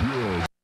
Yeah.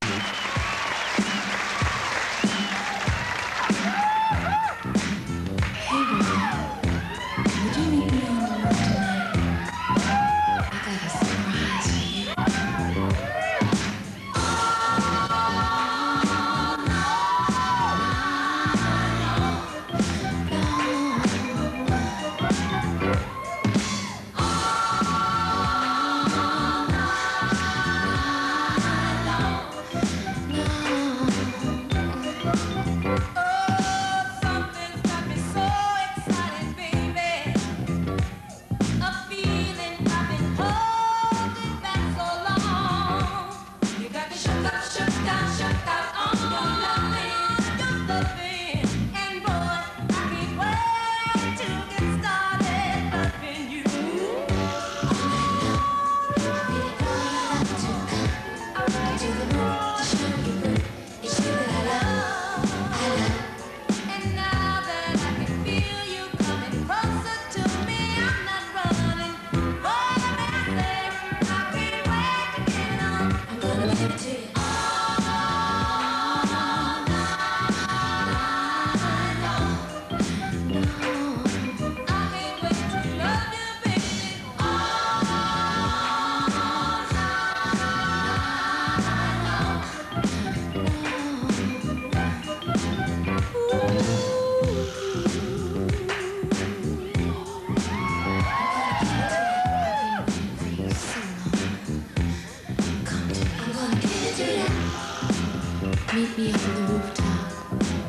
Meet me on the rooftop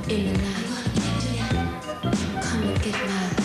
in Milan. Come and get mine.